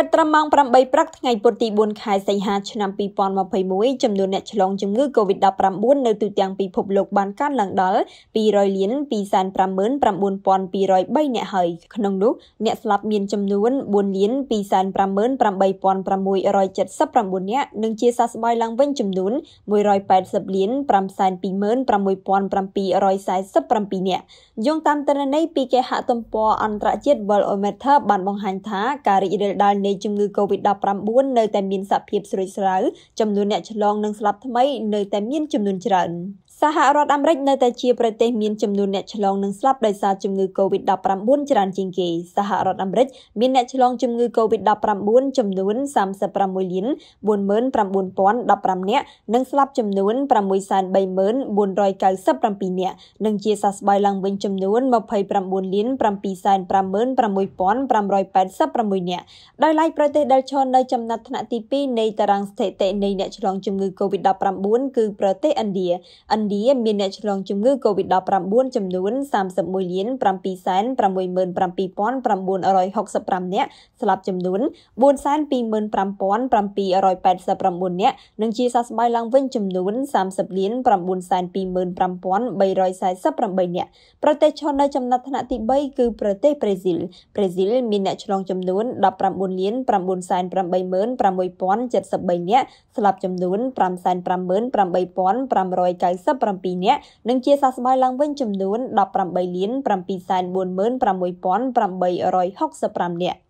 គិតត្រឹមម៉ោង8ព្រឹកថ្ងៃពុធទី4ខែសីហាឆ្នាំ2021ចំនួនអ្នកឆ្លងជំងឺ Covid-19 នៅទូទាំងពិភពលោកបានកើនឡើងដល់200លាន259,203អ្នកហើយក្នុងនោះអ្នកស្លាប់មានចំនួន4លាន258,679អ្នកនិងជាសះស្បើយឡើងវិញចំនួន180លាន526,747អ្នកយោងតាមទិន្នន័យពីគេហទំព័រអន្តរជាតិ Worldometer បានបង្ហាញថាការរីករាលដាលនៃជំងឺ Covid-19 នៅតែមានសភាពស្រួចស្រាវចំនួនអ្នកឆ្លងនិងស្លាប់ថ្មីនៅតែមានចំនួនច្រើន សហរដ្ឋអាមេរិកនៅតែជាប្រទេសមានចំនួនអ្នកឆ្លងនិងស្លាប់ដោយសារជំងឺ Covid-19 ច្រើនជាងគេសហរដ្ឋអាមេរិកមានអ្នកឆ្លងជំងឺ Covid-19 ចំនួន36លាន49015នាក់និងស្លាប់ចំនួន63497នាក់និងជាសះស្បើយឡើងវិញចំនួន29លាន756,586នាក់ដោយឡែកប្រទេសដែលឈរនៅចំណាត់ថ្នាក់ទី2នៃតារាងស្ថិតិនៃអ្នកឆ្លងជំងឺ Covid-19 គឺប្រទេសឥណ្ឌាឥណ្ឌាមានអ្នកឆ្លងជំងឺ Covid-19 ចំនួន31លាន767,965នាក់ស្លាប់ចំនួន425,789នាក់និងជាសះស្បើយឡើងវិញចំនួន30លាន925,348នាក់ប្រទេសឈរនៅចំណាត់ថ្នាក់ទី3គឺប្រទេសប្រេស៊ីលប្រេស៊ីលមានអ្នកឆ្លងចំនួន19លាន986,073នាក់ស្លាប់ចំនួន558,597នាក់និងជាសះស្បើយឡើងវិញចំនួន18លាន746,865នាក់